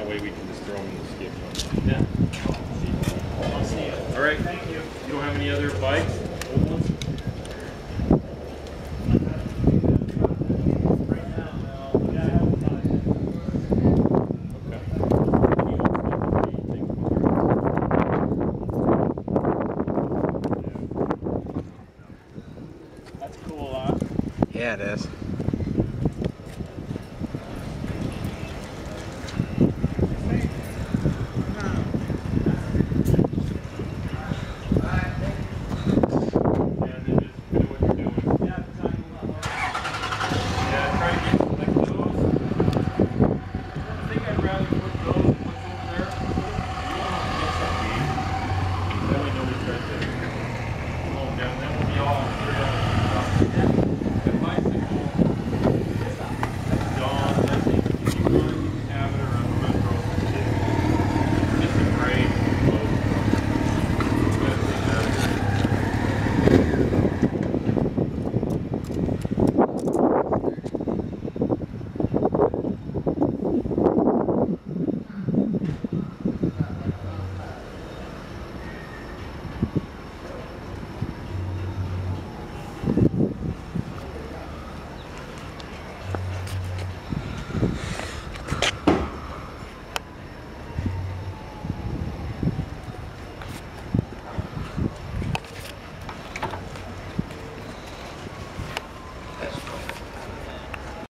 that way we can just throw them in the skip. Yeah. All right. Thank you. You don't have any other bikes? Old ones? Yeah, it is.